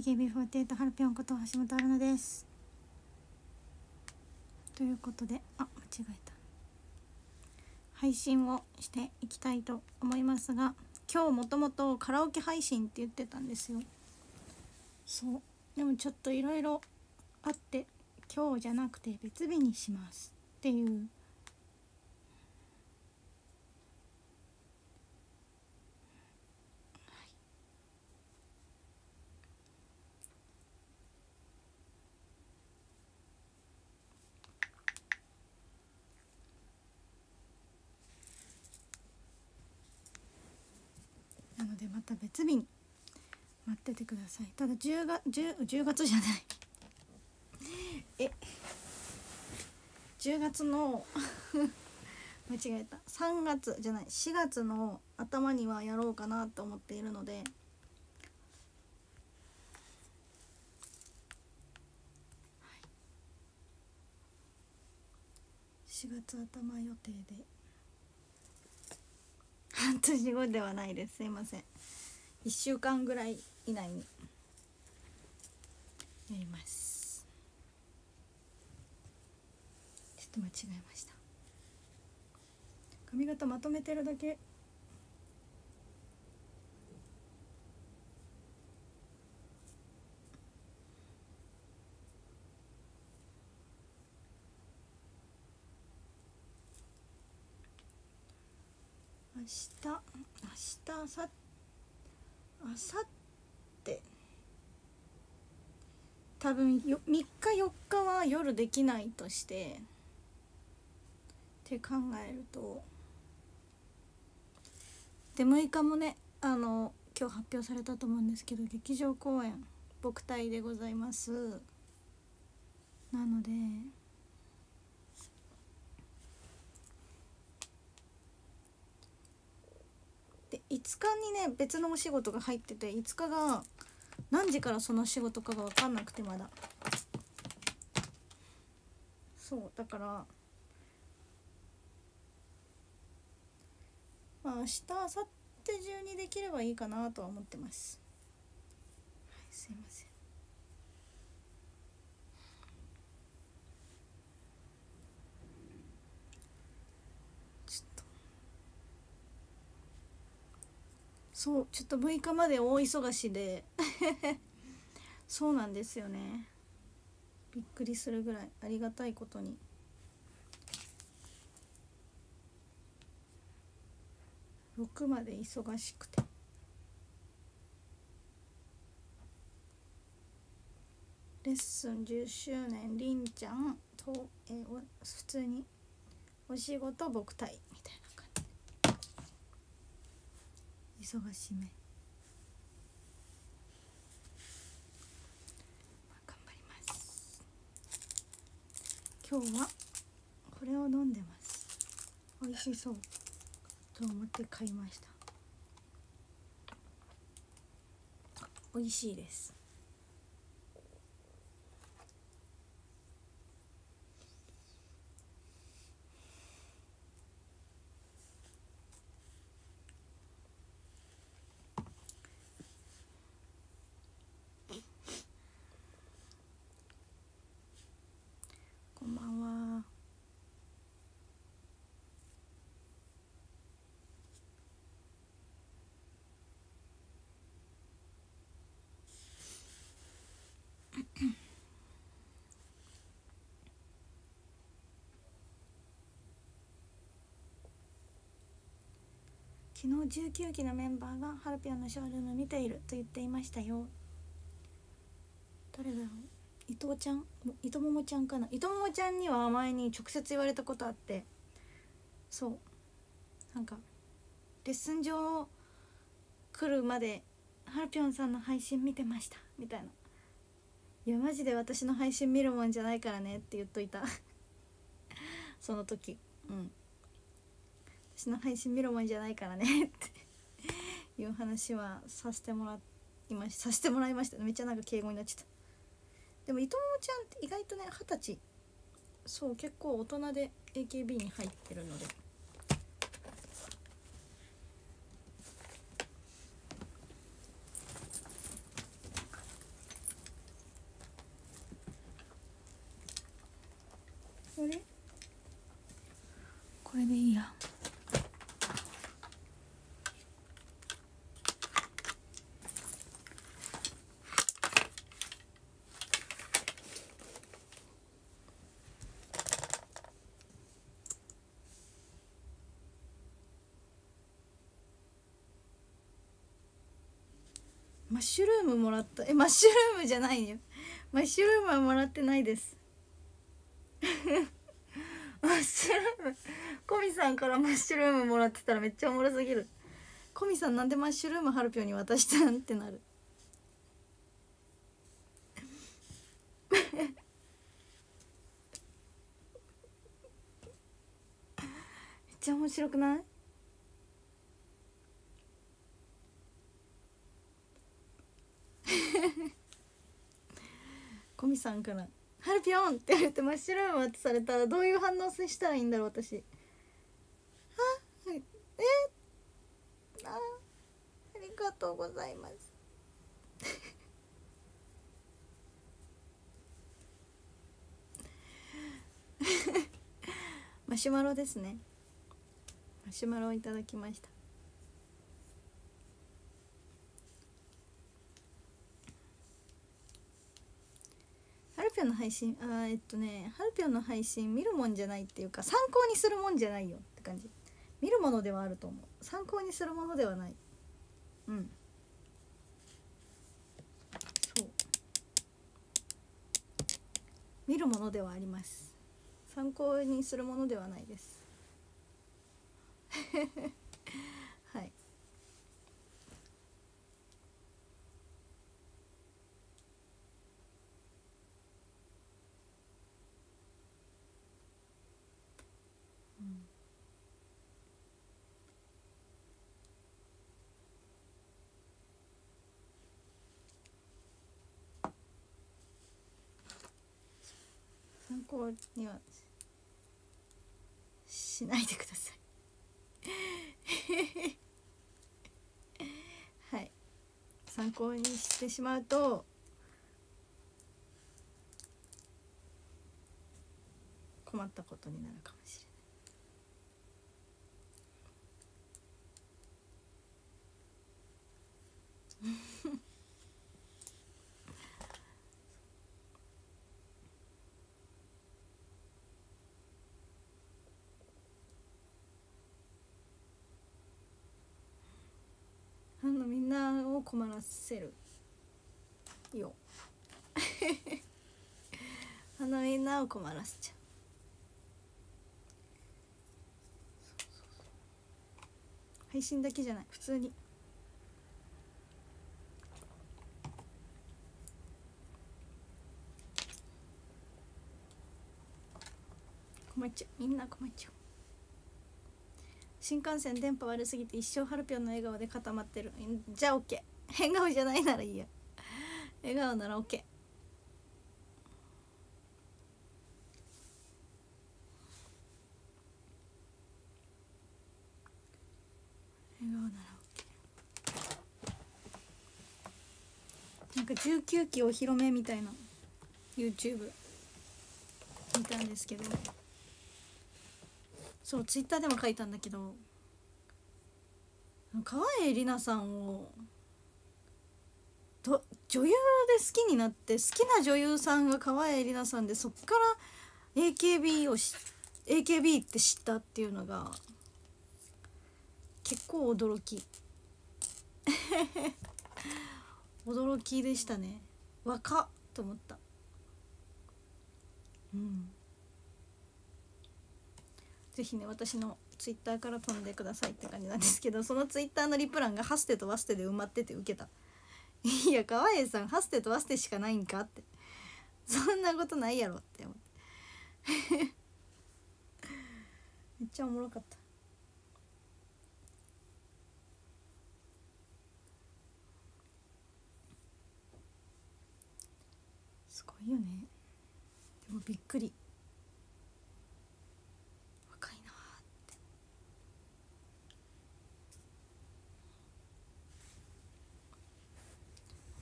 AKB48 ハルピョンこと橋本春奈です。ということであ間違えた。配信をしていきたいと思いますが今日もともとカラオケ配信って言ってたんですよ。そう。でもちょっといろいろあって今日じゃなくて別日にしますっていうなのでまた別日に待っててください。ただ10月 10, 10月じゃない。え。10月の 間違えた。3月じゃない。4月の頭にはやろうかなと思っているので。4月頭予定で。半年後ではないです。すいません。1週間ぐらい以内にやります。ちょっと間違えました。髪型まとめてるだけ。明日明日あさあさって多分よ3日4日は夜できないとしてって考えると。で6日もねあの今日発表されたと思うんですけど劇場公演僕隊でございます。なので5日にね別のお仕事が入ってて5日が何時からその仕事かが分かんなくてまだ。そうだからまあ明日明後日中にできればいいかなとは思ってます。はいすいませんちょっとそうちょっと6日まで大忙しで。そうなんですよね。びっくりするぐらい。ありがたいことに。6まで忙しくて。レッスン10周年りんちゃんと、え普通にお仕事僕対みたいな感じ忙しめ、まあ、頑張ります。今日はこれを飲んでます。美味しそう。と思って買いました。美味しいですこんばんは昨日19期のメンバーがハルピョンのショールーム見ていると言っていましたよ。誰だろう？伊藤ちゃん？伊藤桃ちゃんかな？伊藤桃ちゃんには前に直接言われたことあって。そう。なんかレッスン場来るまでハルピョンさんの配信見てました。みたいな。いやマジで私の配信見るもんじゃないからねって言っといた。その時。うん。私の配信見るもんじゃないからね。っていう話はさせてもらいまさせてもらいましためっちゃなんか敬語になっちゃった。でもいともちゃんって意外とね二十歳。そう結構大人で AKB に入ってるので。これでいいや。ッシュルームもらったえマッシュルームじゃないよ。マッシュルームはもらってないです。マッシュルームコミさんからマッシュルームもらってたらめっちゃおもろすぎる。コミさんなんでマッシュルームハルピョに渡したん？ってなる。めっちゃ面白くないコミさんから「ハルピョン!」って言われてマッシュルーム渡されたらどういう反応したらいいんだろう私。あえあありがとうございます。マシュマロですね。マシュマロをいただきましたハルピョンの配信あえっとねハルピョンの配信見るもんじゃないっていうか参考にするもんじゃないよって感じ。見るものではあると思う。参考にするものではない。うん。そう。見るものではあります。参考にするものではないですはい参考にはしないでください。はい。参考にしてしまうと困ったことになるかもしれない。のみんなを困らせるよ。あのみんなを困らせちゃう。配信だけじゃない。普通に。困っちゃう。みんな困っちゃう。新幹線電波悪すぎて一生ハルピョンの笑顔で固まってる。じゃあ OK 変顔じゃないならいいや。笑顔なら OK 笑顔なら OK なんか19期お披露目みたいな。YouTube 見たんですけど。そうツイッターでも書いたんだけど川栄李奈さんをと女優で好きになって好きな女優さんが川栄李奈さんでそっから AKB をし AKB って知ったっていうのが結構驚き。驚きでしたね。若っと思った。うん。ぜひね私のツイッターから飛んでくださいって感じなんですけど そのツイッターのリプランがハステとワステで埋まってて受けた。いや川栄さんハステとワステしかないんかって。そんなことないやろって思って。めっちゃおもろかった。すごいよね。でもびっくり若いなって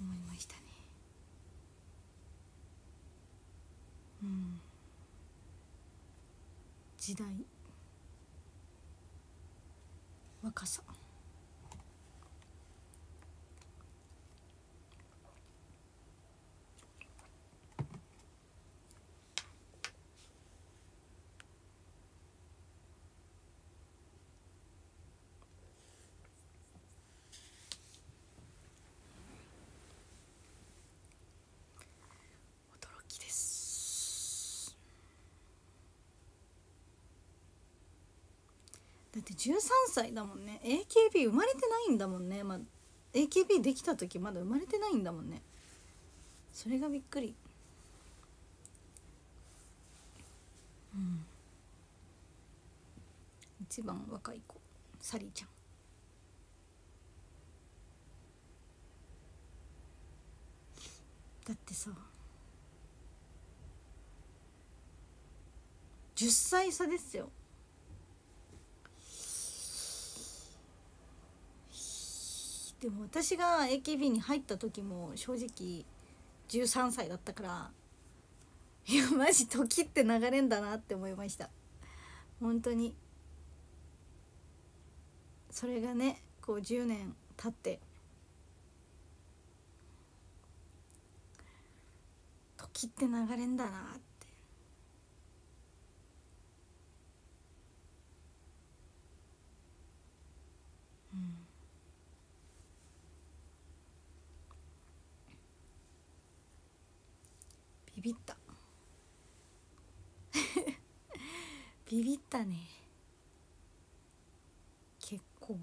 思いましたねうん時代若さ驚きですだって13歳だもんね。AKB 生まれてないんだもんね、まあ、AKB できた時まだ生まれてないんだもんね。それがびっくり。うん。一番若い子。サリーちゃん。だってさ10歳差ですよ。でも私が AKB に入った時も正直13歳だったから いやマジ時って流れんだなって思いました。本当に。それがねこう10年経って。時って流れんだなって。ビビった。ビビったね。結構。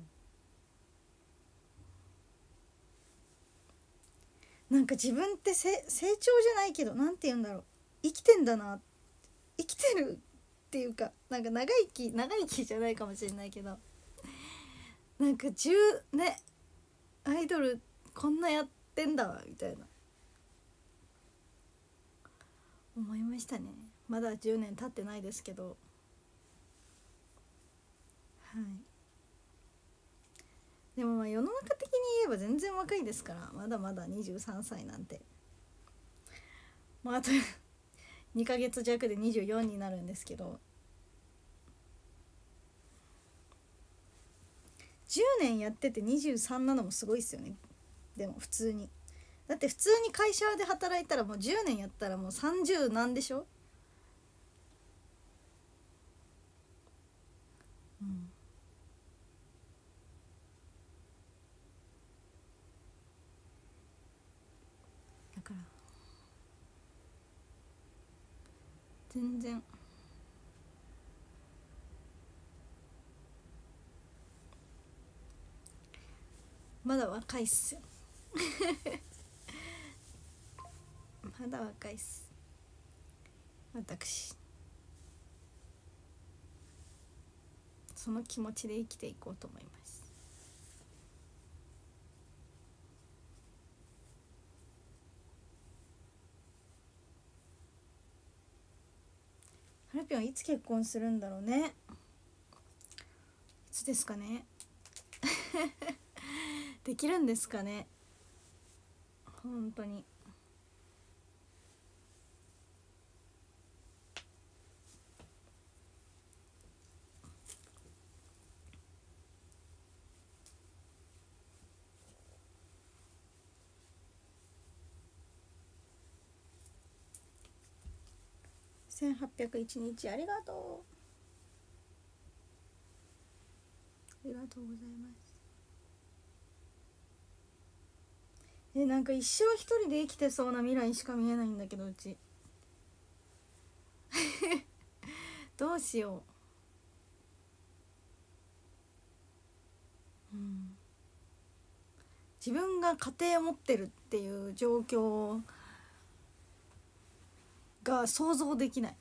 なんか自分ってせ成長じゃないけどなんて言うんだろう。生きてんだな。生きてるっていうかなんか長生き長生きじゃないかもしれないけど。なんか10ねアイドルこんなやってんだみたいな。思いましたね。まだ10年経ってないですけど。はい。でもまあ世の中的に言えば全然若いですからまだまだ23歳なんて。まああと 2ヶ月弱で24になるんですけど。10年やってて23なのもすごいですよね。でも普通に。だって普通に会社で働いたらもう10年やったらもう30なんでしょ？うん。だから。全然。まだ若いっすよ。まだ若いっす。私。その気持ちで生きていこうと思います。はるぴょんいつ結婚するんだろうね。いつですかね。できるんですかね。本当に。1801日ありがとう。ありがとうございます。えなんか一生一人で生きてそうな未来しか見えないんだけどうち。どうしよう、うん、自分が家庭を持ってるっていう状況が想像できない、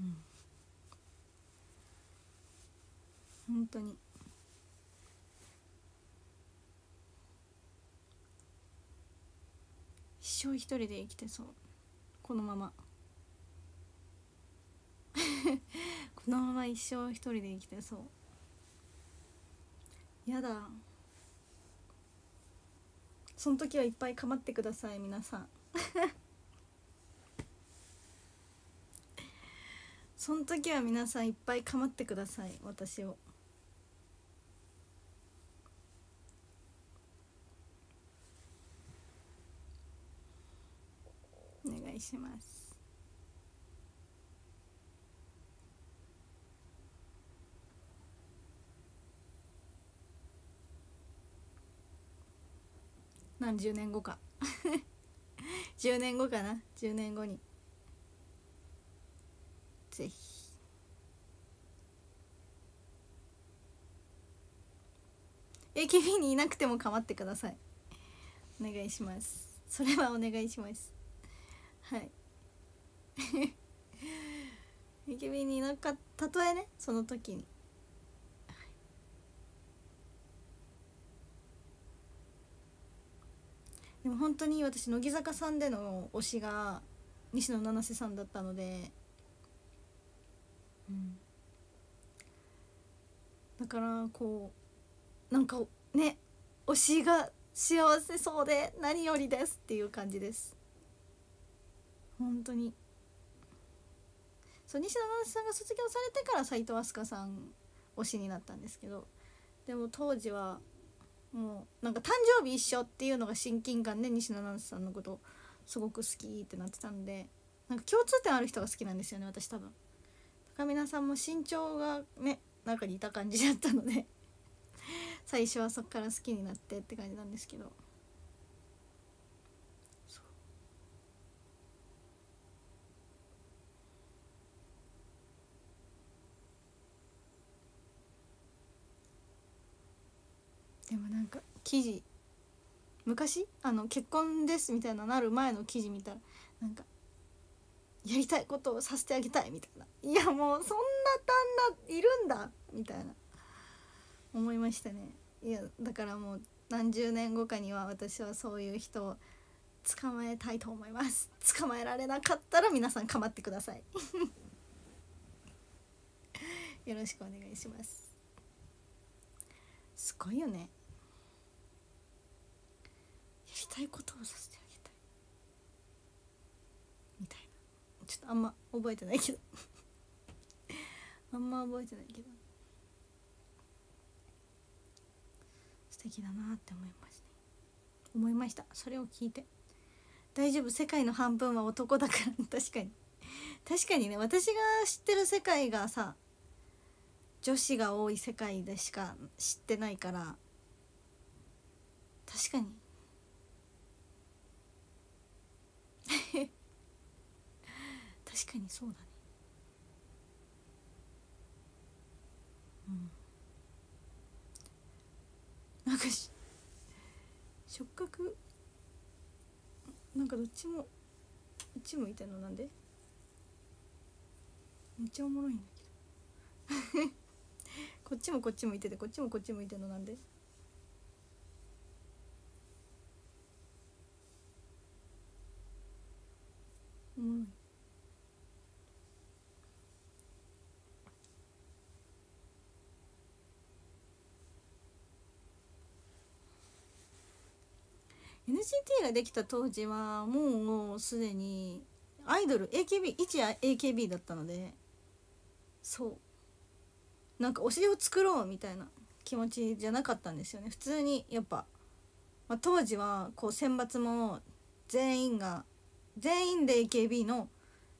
うん、本当に。一生一人で生きてそう。このまま。このまま一生一人で生きてそう。やだ。その時はいっぱい構ってください皆さん。その時は皆さんいっぱい構ってください私を。お願いします。何十年後か。10年後かな？10年後に。ぜひ！AKB にいなくても構ってください。お願いします。それはお願いします。はい。AKB にいなかったとえねその時に。でも本当に私乃木坂さんでの推しが西野七瀬さんだったので、うん、だからこうなんかね推しが幸せそうで何よりですっていう感じです。本当に。そう西野七瀬さんが卒業されてから斎藤飛鳥さん推しになったんですけどでも当時はもうなんか誕生日一緒っていうのが親近感で西野七瀬さんのことすごく好きってなってたんでなんか共通点ある人が好きなんですよね私多分。高見菜さんも身長がね中にいた感じだったので最初はそっから好きになってって感じなんですけど。でもなんか記事昔あの結婚ですみたいななる前の記事見たらなんかやりたいことをさせてあげたいみたいな。いやもうそんな旦那いるんだみたいな。思いましたね。いやだからもう何十年後かには私はそういう人を捕まえたいと思います。捕まえられなかったら皆さん構ってください。よろしくお願いします。すごいよね。りたいことをさせてあげたい。みたいな。ちょっとあんま覚えてないけど。あんま覚えてないけど。素敵だなって思いますね思いました。それを聞いて。大丈夫。世界の半分は男だから。確かに。確かにね。私が知ってる世界がさ女子が多い世界でしか知ってないから。確かに。確かにそうだね。うん。なんかし触覚なんかどっちもどっちもいてんのなんで？めっちゃおもろいんだけど。こっちもこっちもいててこっちもこっちもいてんのなんで？うん NCT ができた当時はもうすでにアイドル AKB 一 AKB だったのでそう。なんか推しを作ろうみたいな気持ちじゃなかったんですよね。普通にやっぱ、まあ、当時はこう選抜も全員が全員で AKB の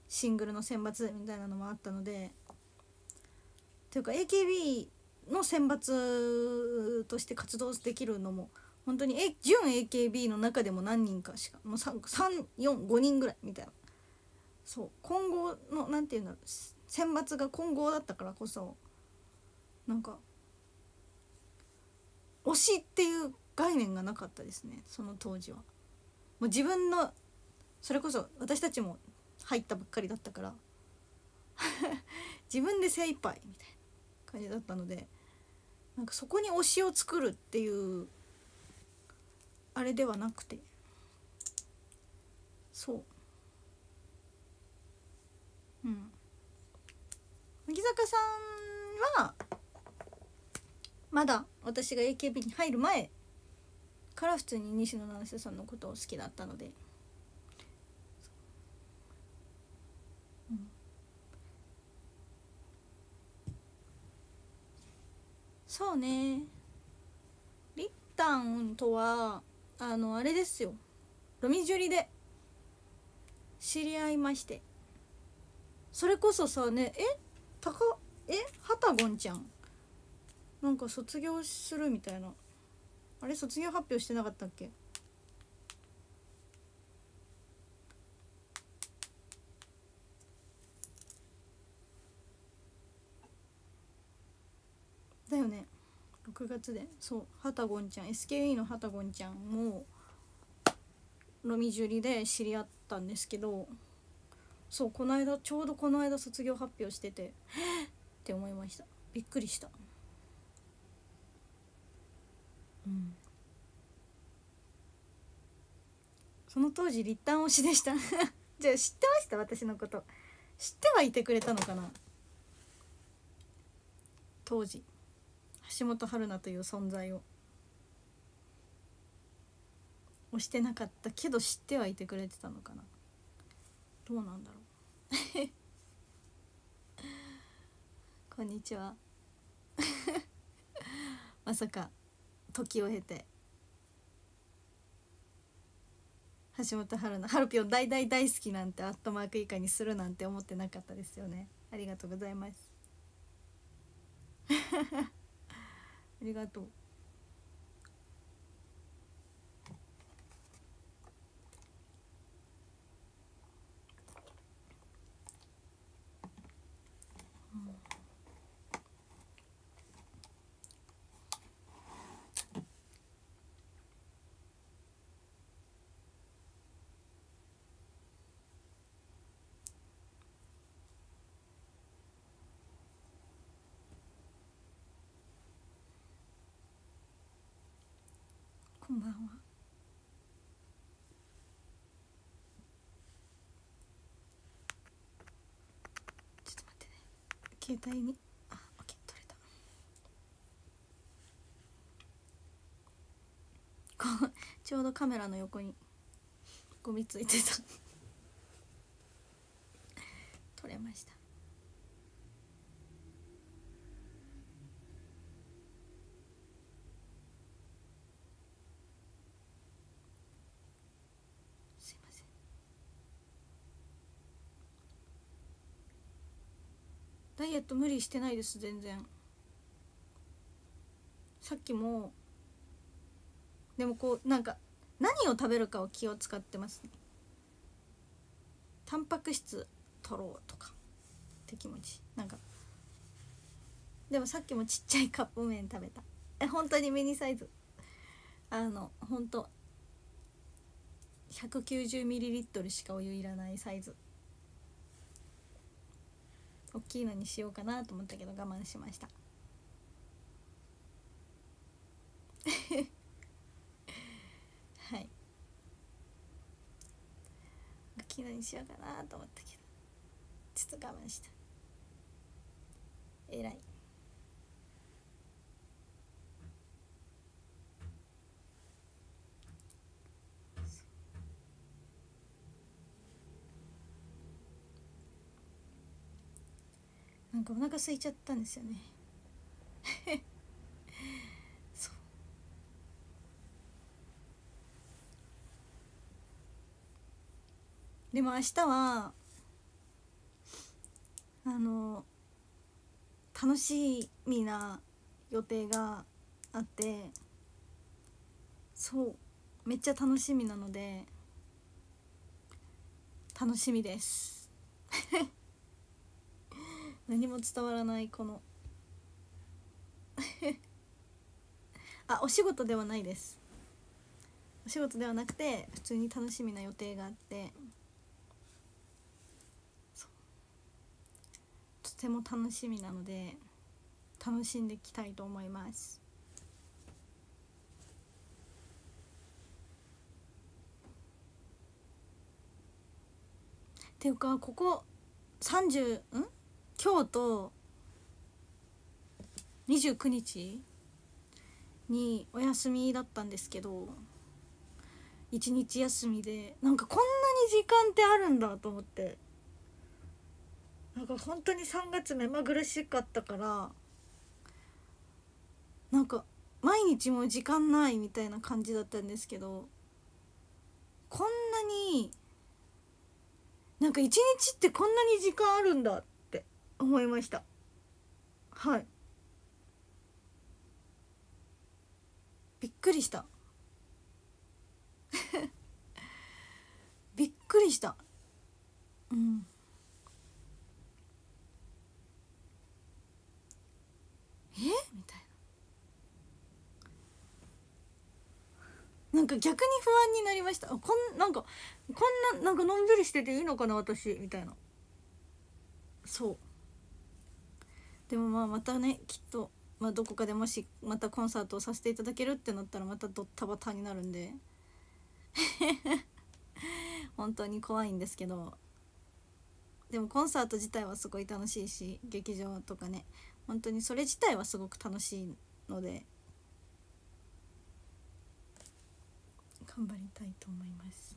シングルの選抜みたいなのもあったのでというか AKB の選抜として活動できるのも本当に準 AKB の中でも何人かしかもう345人ぐらいみたいなそう混合の何て言うんだろう選抜が混合だったからこそなんか推しっていう概念がなかったですねその当時は。もう自分のそれこそ私たちも入ったばっかりだったから自分で精一杯みたいな感じだったのでなんかそこに推しを作るっていうあれではなくてそう。うん。乃木坂さんはまだ私が AKB に入る前から普通に西野七瀬さんのことを好きだったのでそうね。リッタンとはあのあれですよ。ロミジュリで。知り合いまして。それこそさねえ？たかえ？ハタゴンちゃん？なんか卒業するみたいな。あれ？卒業発表してなかったっけだよね6月でそうハタゴンちゃん SKE のハタゴンちゃんもロミジュリで知り合ったんですけどそうこの間ちょうどこの間卒業発表しててっ？て思いました。びっくりした。うん。その当時立体推しでした。じゃあ知ってました？私のこと。知ってはいてくれたのかな？当時。橋本春菜という存在を。推してなかったけど知ってはいてくれてたのかな。どうなんだろう。こんにちは。まさか時を経て。橋本春菜ハルピョン大大大好きなんてアットマーク以下にするなんて思ってなかったですよね。ありがとうございます。ありがとう。こんばんは。ちょっと待ってね。携帯に。あオッケー取れた。こうちょうどカメラの横にゴミついてた。取れましたすいませんダイエット無理してないです全然。さっきもでもこうなんか何を食べるかを気を使ってます。ねタンパク質取ろうとか。って気持ち。なんか。でもさっきもちっちゃいカップ麺食べた。え本当にミニサイズ。あの本当。190ml しかお湯いらないサイズ。大きいのにしようかなと思ったけど我慢しました。はい。大きいのにしようかなと思ったけどちょっと我慢した。えらい。なんかお腹空いちゃったんですよね。そう。でも明日はあの楽しみな予定があってそうめっちゃ楽しみなので楽しみです。何も伝わらないこの。あお仕事ではないです。お仕事ではなくて普通に楽しみな予定があって。とても楽しみなので楽しんでいきたいと思います。っていうかここ30ん？今日と29日にお休みだったんですけど一日休みでなんかこんなに時間ってあるんだと思って。なんか本当に3月目まぐるしかったからなんか毎日も時間ないみたいな感じだったんですけどこんなになんか一日ってこんなに時間あるんだって思いました。はい。びっくりした。びっくりした。うん。え？みたいな。なんか逆に不安になりました。あこんなんかこんななんかのんびりしてていいのかな私。みたいな。そう。でもまあまたねきっと、まあ、どこかでもしまたコンサートをさせていただけるってなったらまたドッタバタになるんで。本当に怖いんですけど。でもコンサート自体はすごい楽しいし劇場とかね。本当にそれ自体はすごく楽しいので。頑張りたいと思います。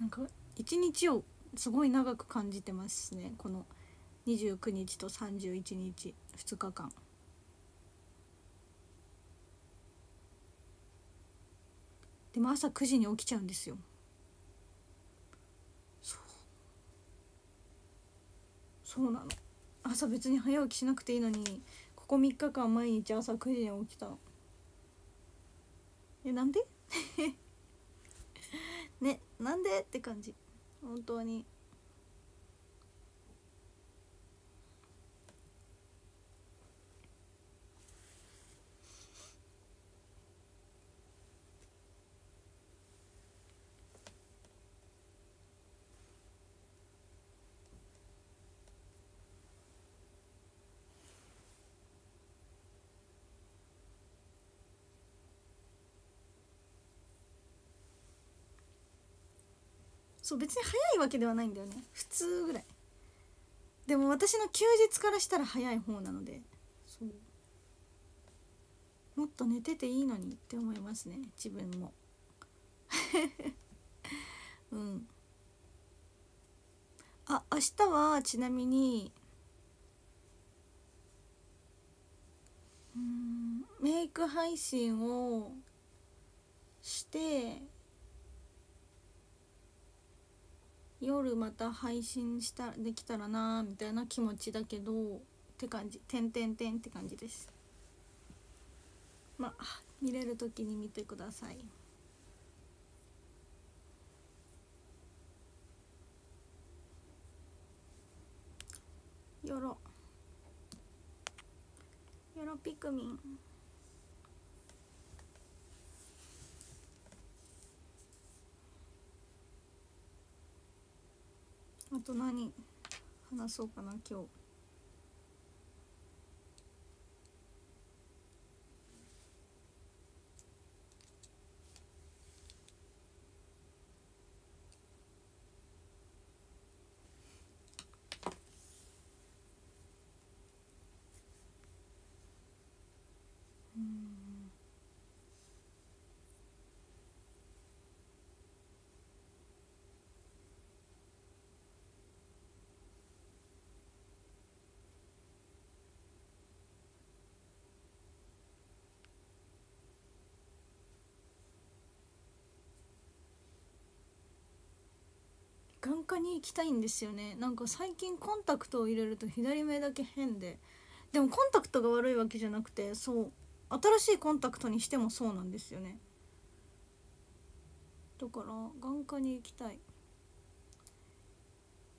なんか一日をすごい長く感じてますね。この29日と31日2日間。でも朝9時に起きちゃうんですよ。そう。そうなの。朝別に早起きしなくていいのにここ3日間毎日朝9時に起きた。えなんで？ねなんで？って感じ。本当に。そう別に早いわけではないんだよね。普通ぐらい。でも私の休日からしたら早い方なので。もっと寝てていいのにって思いますね。自分も。うん。あ明日はちなみにうんメイク配信をして夜また配信したできたらなみたいな気持ちだけどって感じ「てんてんてん」って感じです。まあ見れる時に見てください。よろよろピクミン。あと何話そうかな今日。眼科に行きたいんですよね。なんか最近コンタクトを入れると左目だけ変で。でもコンタクトが悪いわけじゃなくてそう新しいコンタクトにしてもそうなんですよね。だから眼科に行きたい。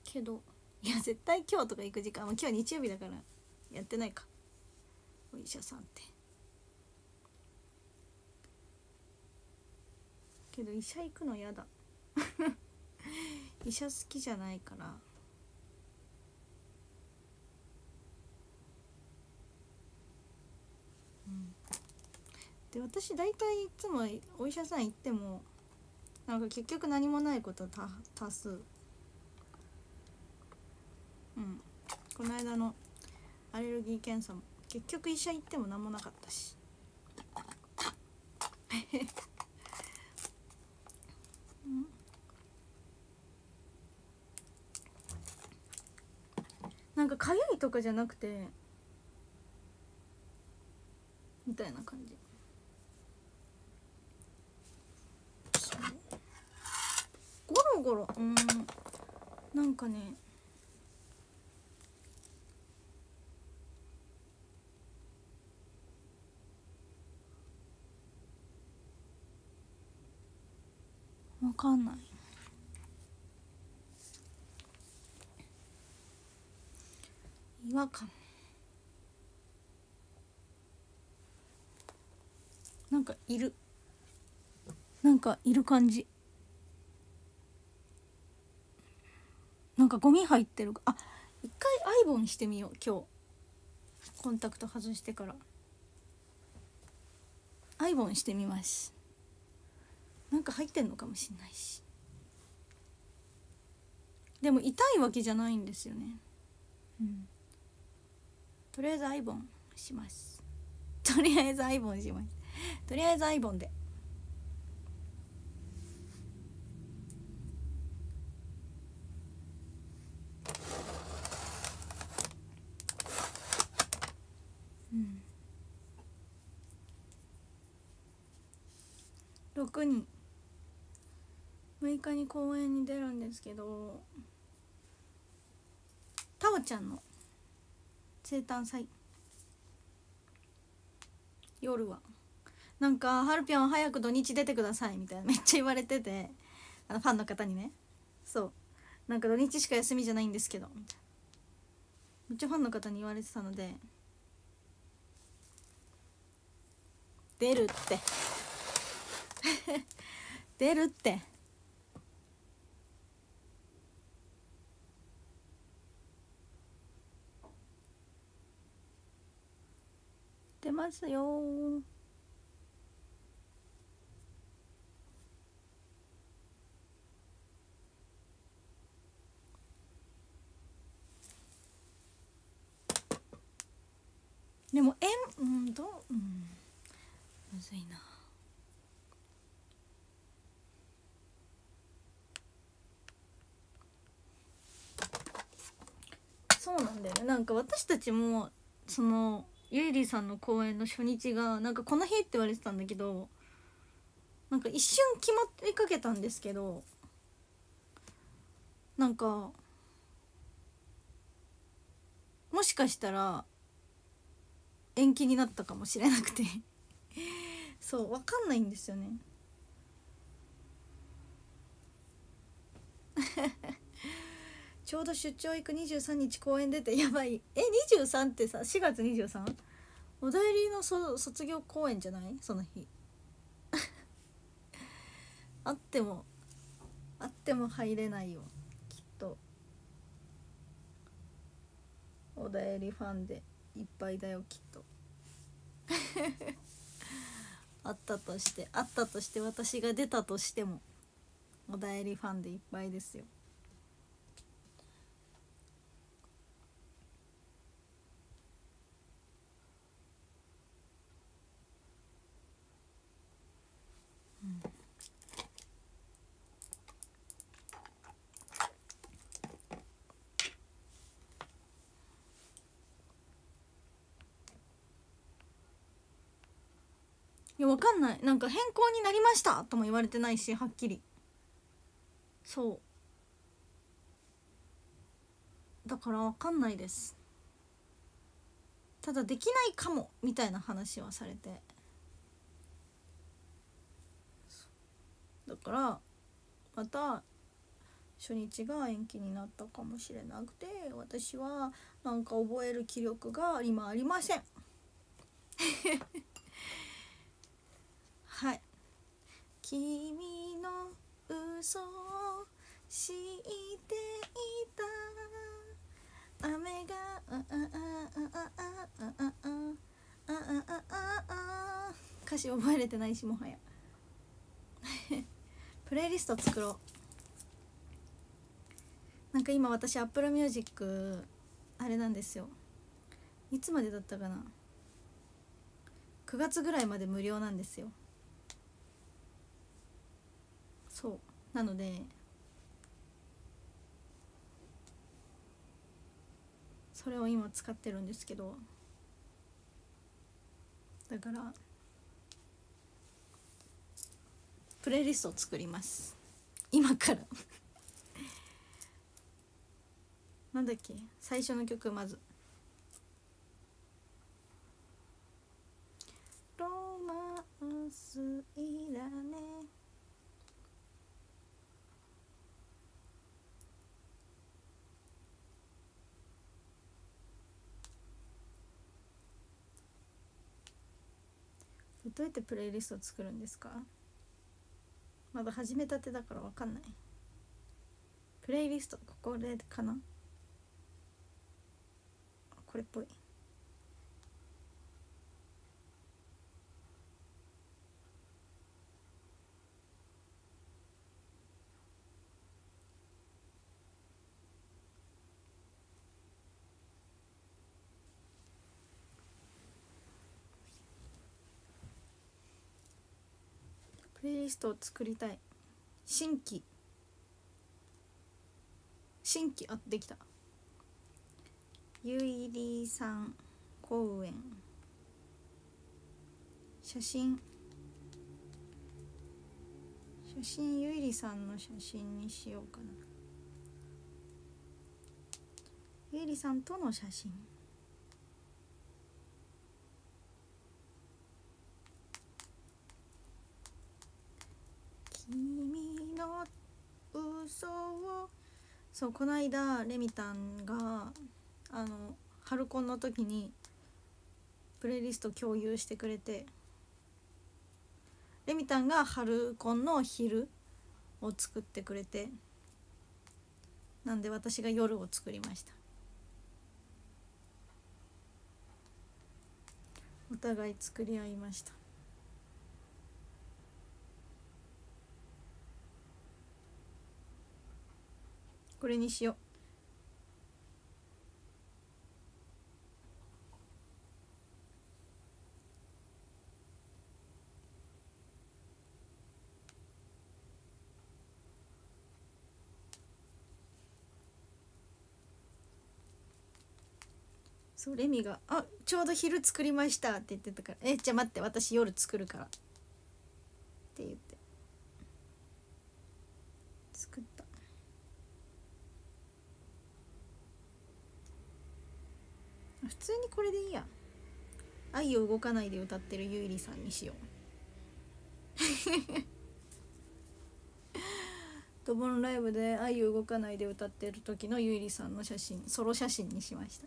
けどいや絶対今日とか行く時間は今日日曜日だからやってないか。お医者さんって。けど医者行くの嫌だ。医者好きじゃないから。うん。で私大体いつもお医者さん行ってもなんか結局何もないこと多多数。うん。この間のアレルギー検査も結局医者行っても何もなかったし。う んなんかかゆいとかじゃなくてみたいな感じゴロゴロうんなんかねわかんない違和感なんかいる。なんかいる感じ。なんかゴミ入ってるあ一回アイボンしてみよう今日。コンタクト外してから。アイボンしてみます。なんか入ってんのかもしんないし。でも痛いわけじゃないんですよね。うん。とりあえずアイボンします。とりあえずアイボンします。とりあえずアイボンで。うん。6人。6日に公演に出るんですけどタオちゃんの生誕祭。夜は。なんか「ハルピョン早く土日出てください」みたいな。めっちゃ言われてて。あのファンの方にね。そう。なんか土日しか休みじゃないんですけど。めっちゃファンの方に言われてたので。出るって。出るって。出ますよ。でもえんうんどううん。むずいな。そうなんだよね。なんか私たちもそのゆいりさんの公演の初日がなんかこの日って言われてたんだけどなんか一瞬決まってかけたんですけどなんかもしかしたら延期になったかもしれなくて。そう分かんないんですよね。ちょうど出張行く23日公演出てやばい。え23ってさ4月 23? おだいりのそ卒業公演じゃない？その日。あってもあっても入れないよ。きっと。おだいりファンでいっぱいだよきっと。あったとしてあったとして私が出たとしてもおだいりファンでいっぱいですよ。いやわかんない。なんか変更になりました。とも言われてないしはっきり。そう。だからわかんないです。ただできないかも。みたいな話はされて。だからまた初日が延期になったかもしれなくて私はなんか覚える気力が今ありません。はい。君の嘘を知っていた。雨が歌詞覚えれてないしもはやプレイリスト作ろうなんか今私 Apple Music あれなんですよいつまでだったかな9月ぐらいまで無料なんですよなのでそれを今使ってるんですけどだからプレイリストを作ります。今から。なんだっけ？最初の曲まず「ロマンスいらね」どうやってプレイリスト作るんですか？まだ始めたてだから分かんない。プレイリストここでかな？これっぽい。プレイリストを作りたい。新規。新規あできた。ゆいりさん公園。写真。写真ゆいりさんの写真にしようかな。ゆいりさんとの写真。君の嘘をそうこの間レミたんがあの春コンの時にプレイリスト共有してくれてレミたんが春コンの昼を作ってくれてなんで私が夜を作りました。お互い作り合いました。これにしよう。そうレミが「あちょうど昼作りました」って言ってたから「えじゃあ待って私夜作るから」って言って作った普通にこれでいいや「愛を動かない」で歌ってるゆいりさんにしよう。ドボンライブで「愛を動かない」で歌ってる時のゆいりさんの写真ソロ写真にしました。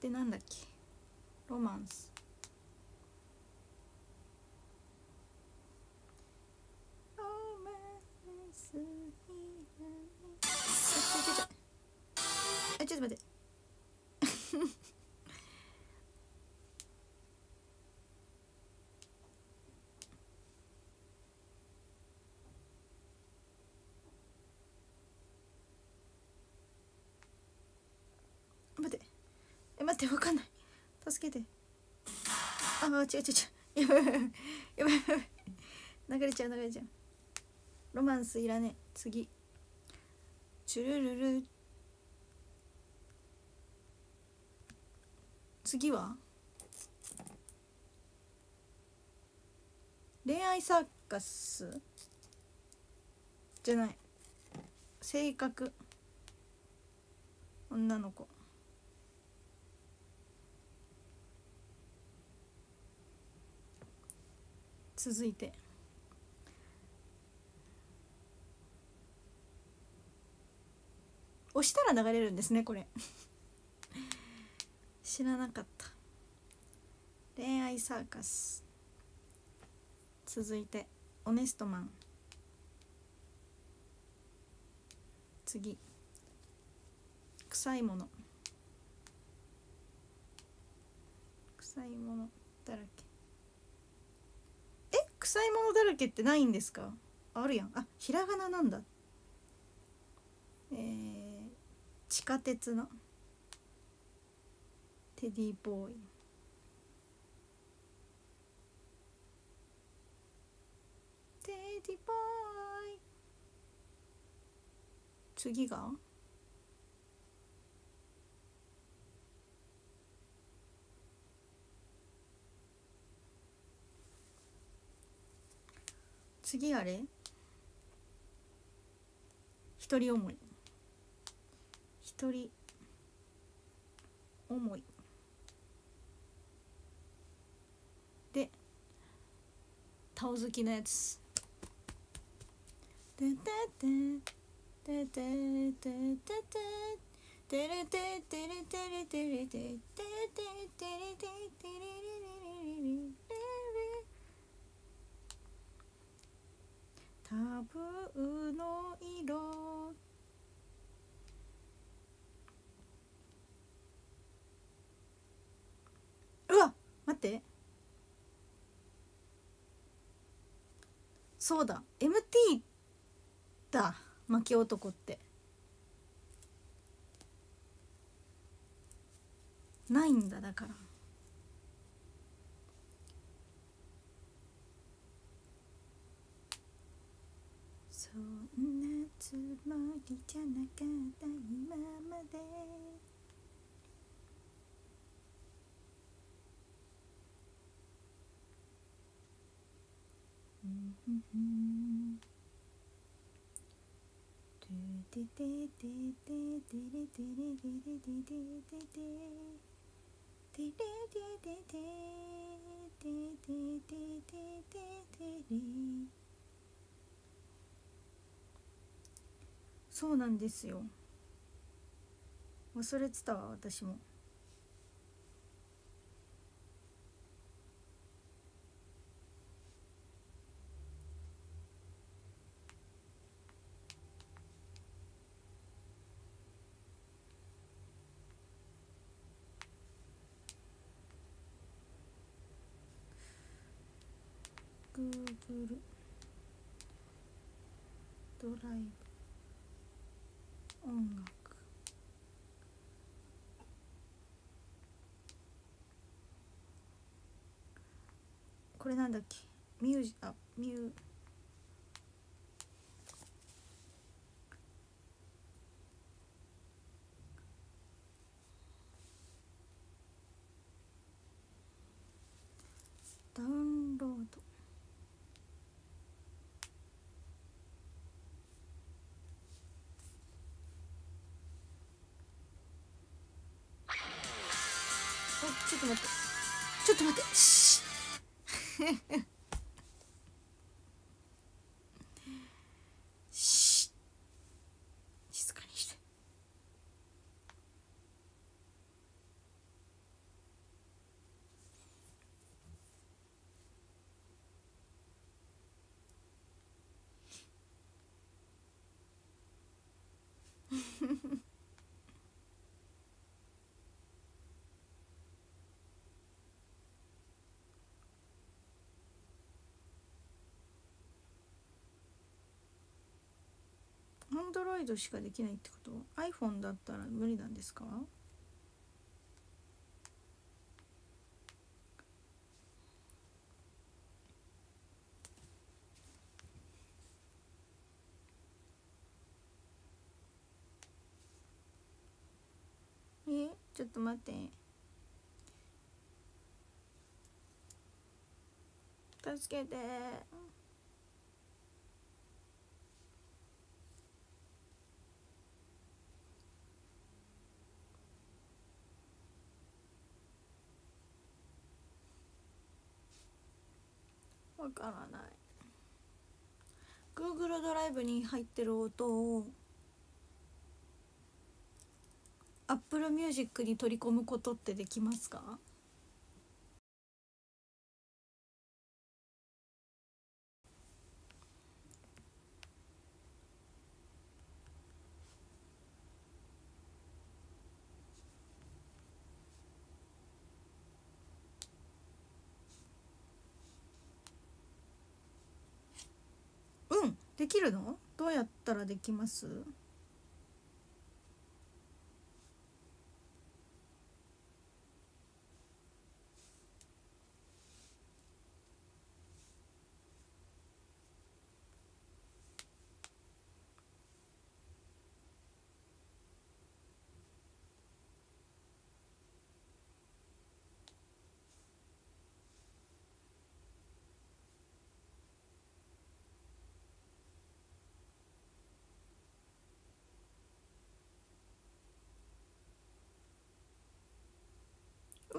でなんだっけ？ロマンス。あちょっと待って。待って。え待ってわかんない。助けて。あ違う違う違う。やばいやばいやばい。流れちゃう流れちゃう。ロマンスいらねえ。次。チュルルル次は？恋愛サーカス？じゃない。性格？女の子。続いて。押したら流れるんですねこれ。知らなかった。恋愛サーカス。続いてオネストマン。次。臭いもの。臭いものだらけ。え？臭いものだらけってないんですか？あるやん。あひらがななんだ。えー、地下鉄の。テディボーイ。テディボーイ。次が？次あれ？一人思い。一人思いでタオ好きのやつ。てててててててててれててれてれてれててててれてれてれれれれタブーの色うわ待って。そうだ。MT だ。負け男って。ないんだだから。そんなつもりじゃなかった今まで。そうなんですよ。忘れてたわ私もグーグルドライブ音楽。これなんだっけ？ミュージあミューっと待ってシーシー静かにしてアンドロイドしかできないってこと？iPhone だったら無理なんですか？えちょっと待って。助けて。わからない。Google ドライブに入ってる音を Apple Music に取り込むことってできますかできるの？どうやったらできます？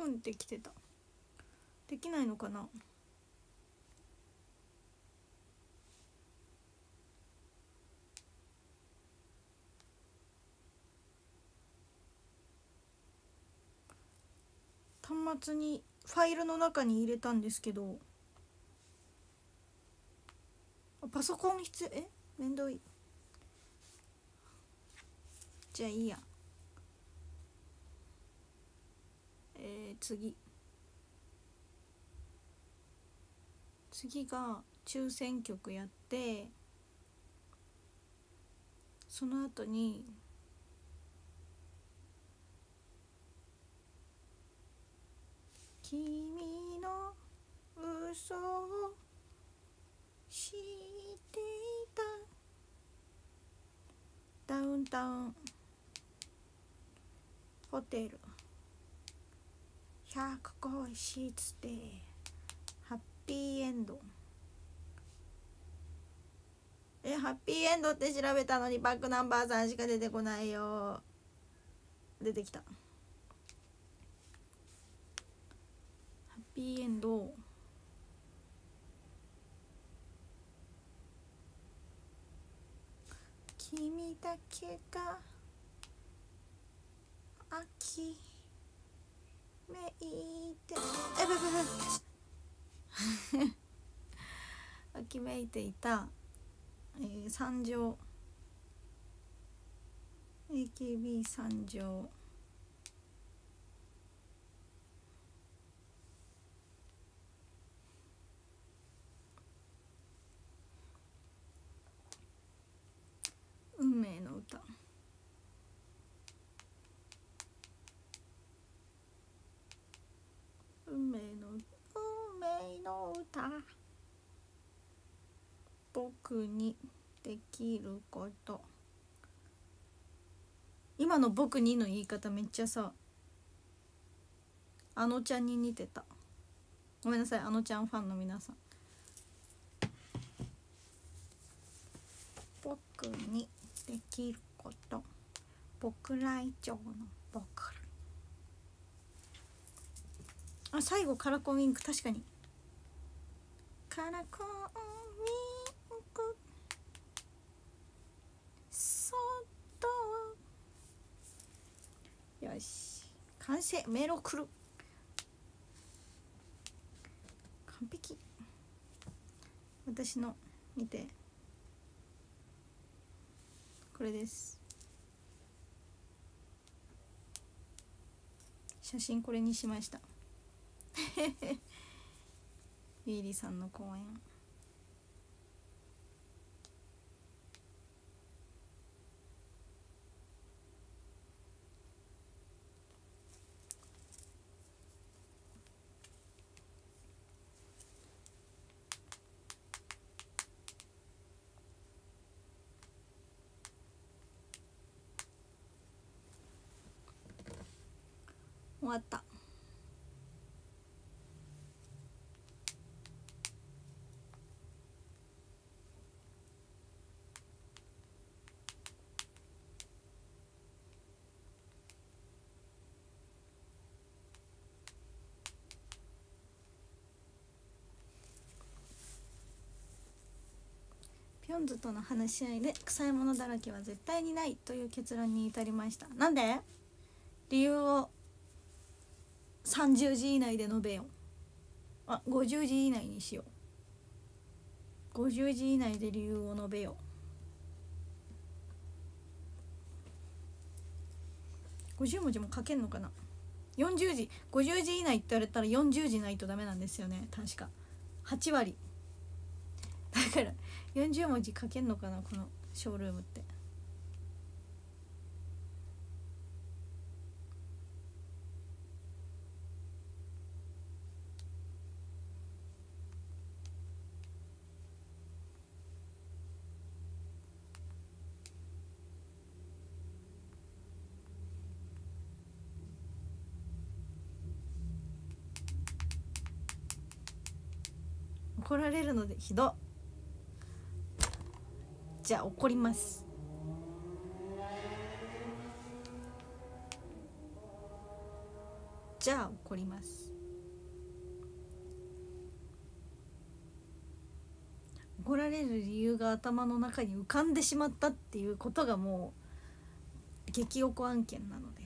うんって来てた。できないのかな？端末にファイルの中に入れたんですけどパソコン必要？え？面倒い。じゃあいいや。えー、次。次が抽選曲やってその後に「君の嘘を知っていた」ダウンタウン。ホテル。100個室でハッピーエンド。えハッピーエンドって調べたのにバックナンバーさんしか出てこないよ。出てきた。ハッピーエンド。君だけが秋。めいて。えぶぶぶ秋めいていた、えー、三条。AKB 三条運命の歌運命の運命の歌僕にできること。今の「僕に」の言い方めっちゃさ。あのちゃんに似てた。ごめんなさいあのちゃんファンの皆さん。僕にできること。僕ら以上の僕ら。あ最後カラコンウィンク確かに。カラコンウィンクそっと。よし。完成。メロ来る。完璧。私の見て。これです。写真これにしました。ゆいりさんの公演終わったピョンズとの話し合いで臭いものだらけは絶対にないという結論に至りました。なんで？理由を30字以内で述べよあ50字以内にしよう。50字以内で理由を述べよう。50文字も書けんのかな？40字。50字以内って言われたら40字ないとダメなんですよね。確か。8割。だから40文字書けんのかなこのショールームって。怒られるのでひどっ。じゃ怒ります。じゃあ怒ります。怒られる理由が頭の中に浮かんでしまったっていうことがもう激おこ案件なので。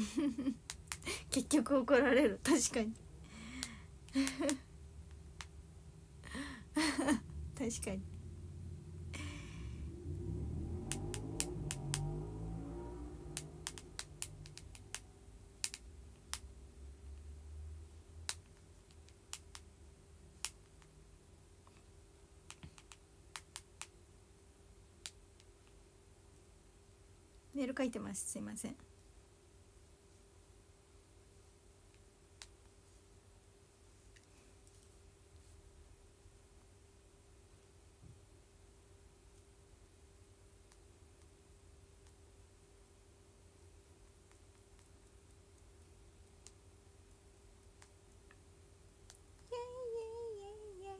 結局怒られる。確かに。確かに。メール書いてます。すいませんイエイイエイイエイイエイ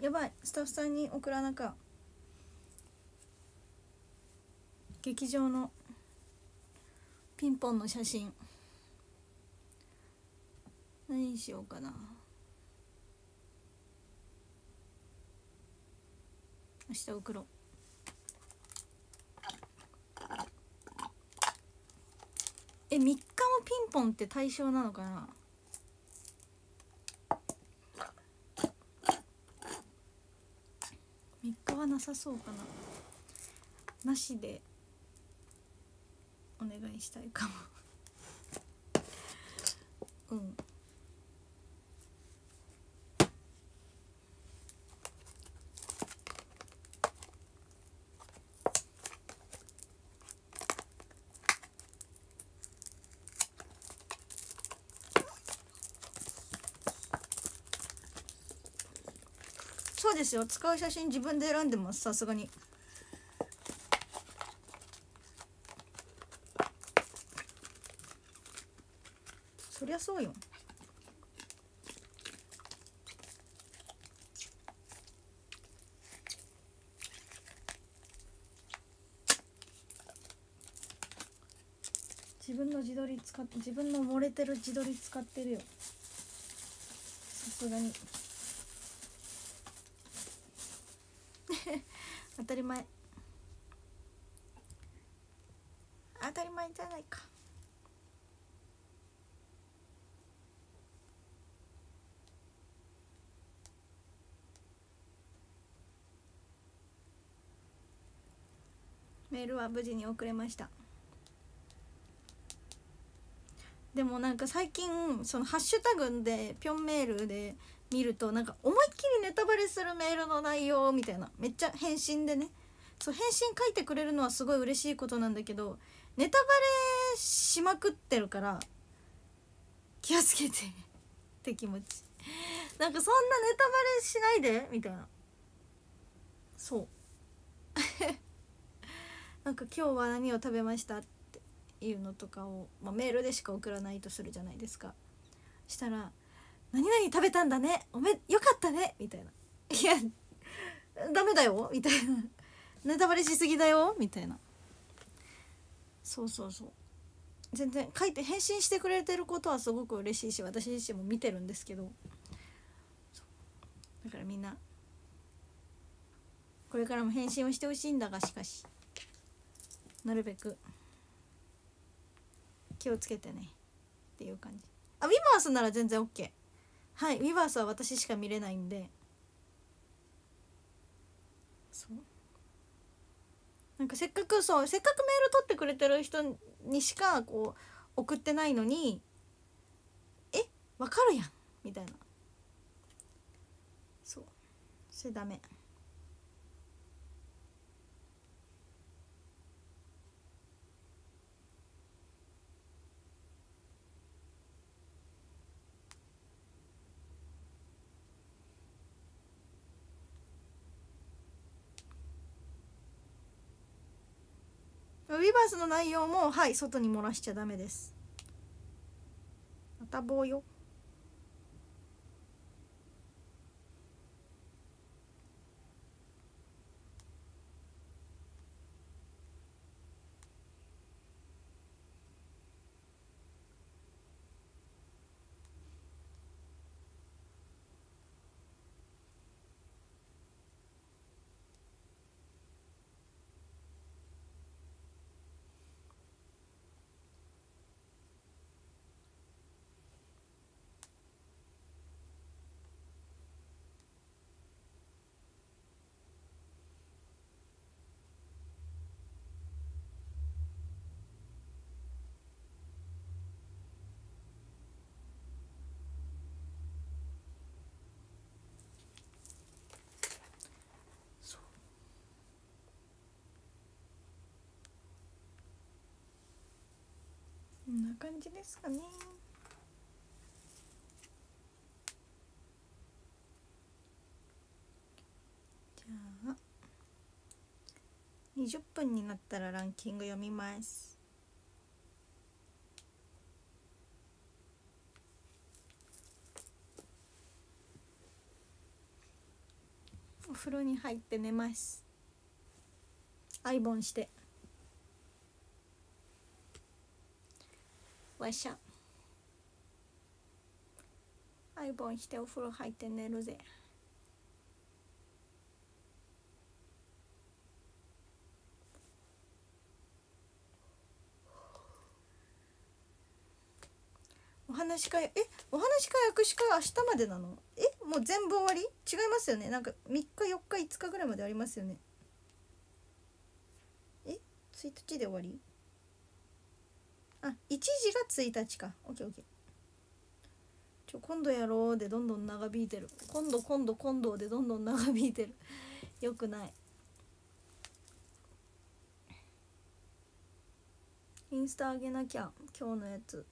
やばいスタッフさんに送らなか劇場のピンポンの写真。何にしようかな。明日送ろう。え3日もピンポンって対象なのかな3日はなさそうかな。なしで。お願いしたいかも。うん。ですよ。使う写真自分で選んでますさすがに。そりゃそうよ。自分の自撮り使って自分の漏れてる自撮り使ってるよ。さすがに。当たり前。当たり前じゃないか。メールは無事に送れました。でもなんか最近そのハッシュタグでピョンメールで見るとなんか思いっきりネタバレするメールの内容みたいな。めっちゃ返信でね。そう返信書いてくれるのはすごい嬉しいことなんだけどネタバレしまくってるから気をつけて。って気持ち。なんかそんなネタバレしないでみたいな。そう。なんか今日は何を食べましたっていうのとかを、まあ、メールでしか送らないとするじゃないですか。したら「何々食べたんだね。おめよかったね」みたいな「いやダメだよ」みたいな「ネタバレしすぎだよ」みたいな。そうそうそう。全然書いて返信してくれてることはすごく嬉しいし私自身も見てるんですけど。だからみんなこれからも返信をしてほしいんだがしかし。なるべく。気をつけてね。っていう感じ。あウィバースなら全然 OK はいウィバースは私しか見れないんで。そう。なんかせっかくそうせっかくメール取ってくれてる人にしかこう送ってないのに「えわかるやん」みたいな。そう。それダメ。ウィバースの内容もはい外に漏らしちゃダメです。また棒よ。こんな感じですかね。じゃあ20分になったらランキング読みます。お風呂に入って寝ます。アイボンして。わしゃ。アイボンしてお風呂入って寝るぜ。お話し会えお話し会握手会明日までなの？えもう全部終わり？違いますよね。なんか3日4日5日ぐらいまでありますよね。え1日で終わり？あ1時が1日か。オッケーオッケー。ちょ今度やろうでどんどん長引いてる。今度今度今度でどんどん長引いてる。よくない。インスタ上げなきゃ。今日のやつ。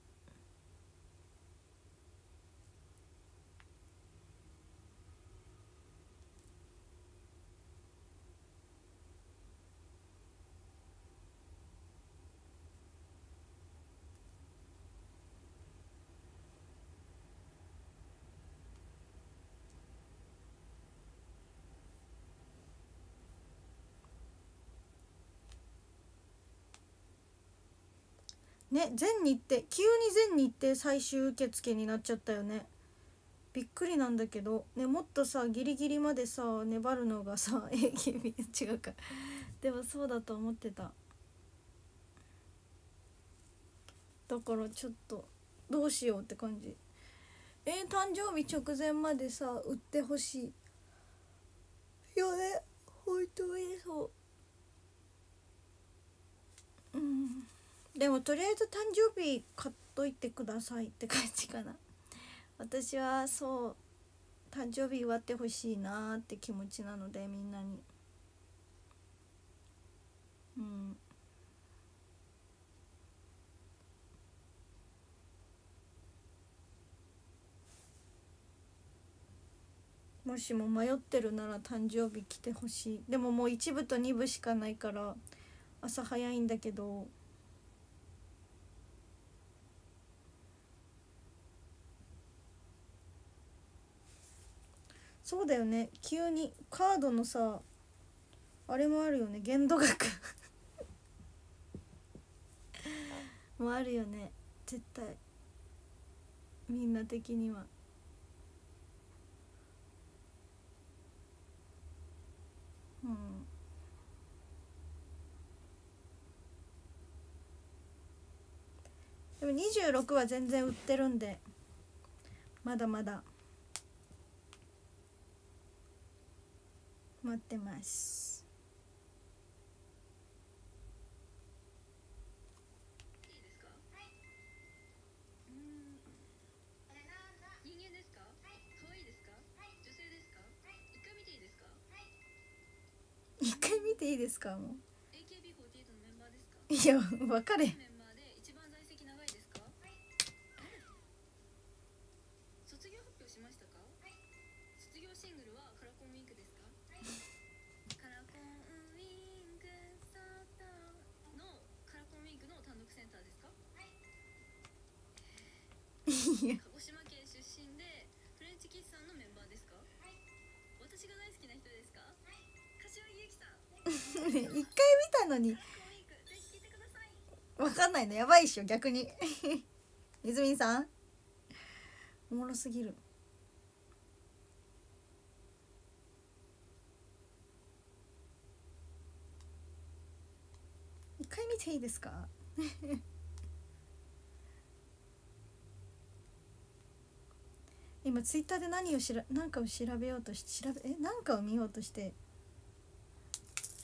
ね全日程急に全日程最終受付になっちゃったよね。びっくりなんだけどねもっとさギリギリまでさ粘るのがさ AKB 違うか。でもそうだと思ってた。だからちょっとどうしようって感じ。えー、誕生日直前までさ売ってほしい。よね本当にそう。うん。でもとりあえず誕生日買っといてくださいって感じかな。私はそう誕生日祝ってほしいなって気持ちなのでみんなに。うん。もしも迷ってるなら誕生日来てほしい。でももう1部と2部しかないから朝早いんだけどそうだよね。急にカードのさあれもあるよね。限度額。もあるよね。絶対。みんな的には。うん。でもも26は全然売ってるんで。まだまだ。待ってます。一回見てい。いですか？一回見ていいですか？も AKB48 のメンバーですか？ういや分かれな人ですか？柏木由紀さん。一回見たのに。カラコンウィンクぜひ聞いてください。分かんないの。やばいっしょ逆に。泉さん？おもろすぎる。一回見ていいですか？今ツイッターで何をしら何かを調べようとして調べえ何かを見ようとして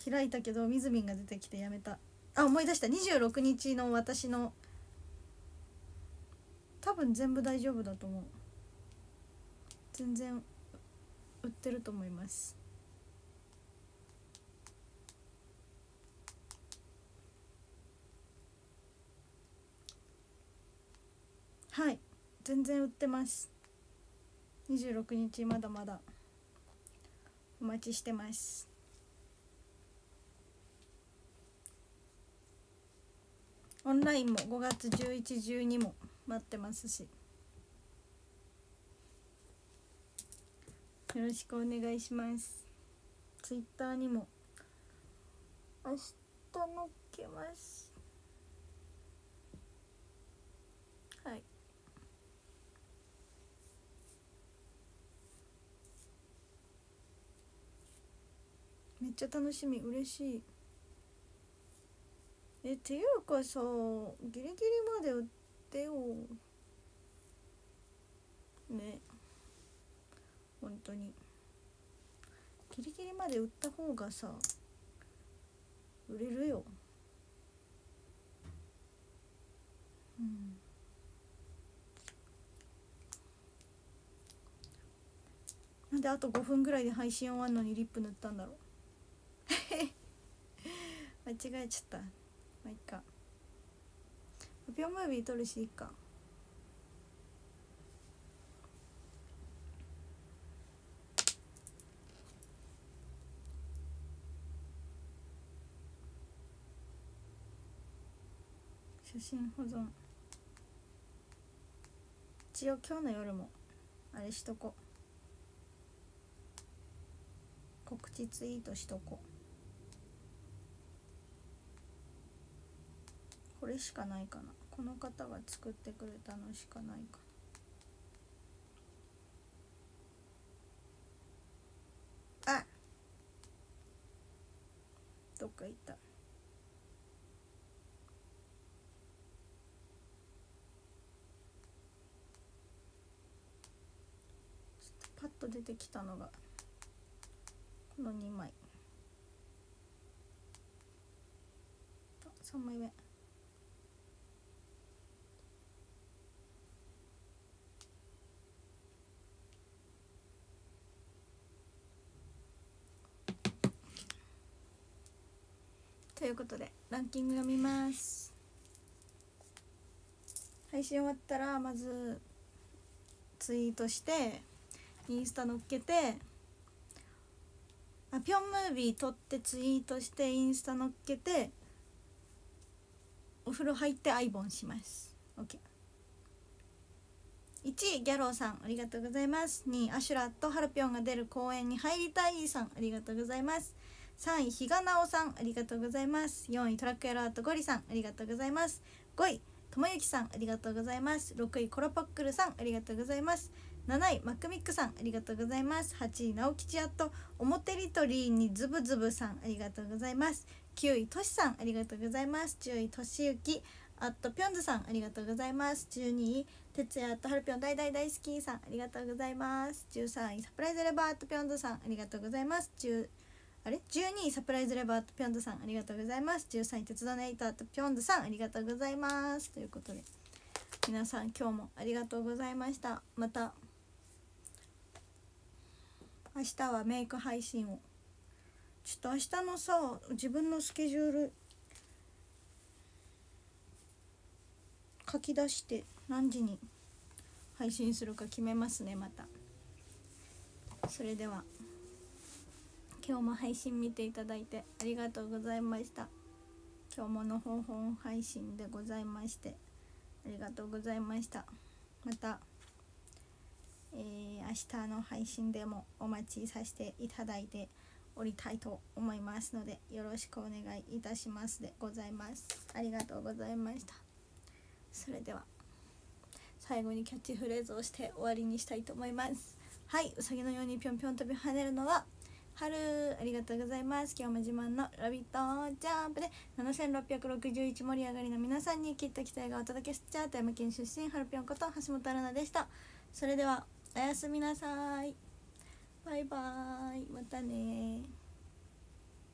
開いたけどみずみんが出てきてやめた。あ思い出した。26日の私の多分全部大丈夫だと思う。全然売ってると思います。はい。全然売ってます。26日まだまだ。お待ちしてます。オンラインも5月1112も待ってますし。よろしくお願いします。ツイッターにも。明日載っけますはいめっちゃ楽しみ。嬉しい。えっていうかさギリギリまで売ってよ。ね。本当に。ギリギリまで売った方がさ売れるよ。うん。なんであと5分ぐらいで配信終わんのにリップ塗ったんだろう。間違えちゃった。まあいっかピョンムービー撮るしいいか。写真保存。一応今日の夜もあれしとこ。告知ツイートしとこ。うこれしかないかな。この方が作ってくれたのしかないかな。あどっか行った。ちょっとパッと出てきたのがこの2枚。3枚目。ということでランキング読みます。配信終わったらまずツイートしてインスタ載っけてあピョンムービー撮ってツイートしてインスタ載っけてお風呂入ってアイボンします。OK 1位ギャローさんありがとうございます。2位アシュラとハルピョンが出る公演に入りたいさんありがとうございます。3位比嘉直さんありがとうございます。4位トラックエラートゴリさんありがとうございます。5位ともゆきさんありがとうございます。6位コロポックルさんありがとうございます。7位マックミックさんありがとうございます。8位直吉やっと表リトリーにズブズブさんありがとうございます。9位としさんありがとうございます。10位としゆきあとぴょんずさんありがとうございます。12位哲也とはるぴょん大大大好きさんありがとうございます。13位サプライズレバーとぴょんずさんありがとうございます。10あれ？12位サプライズレバーとぴょんずさんありがとうございます。13位鉄道ネイターとぴょんずさんありがとうございます。ということで皆さん今日もありがとうございました。また明日はメイク配信を。ちょっと明日のさ自分のスケジュール書き出して何時に配信するか決めますねまた。それでは。今日も配信見ていただいてありがとうございました。今日もの方法配信でございましてありがとうございました。また、えー、明日の配信でもお待ちさせていただいておりたいと思いますのでよろしくお願いいたしますでございます。ありがとうございました。それでは最後にキャッチフレーズをして終わりにしたいと思います。はいうさぎのようにぴょんぴょん飛び跳ねるのは春ありがとうございます。今日も自慢の「ラビット!」ジャンプで7661盛り上がりの皆さんにきっと期待がお届けしちゃう富山県出身ハルピョンこと橋本アルナでした。それではおやすみなさい。バイバーイ。またね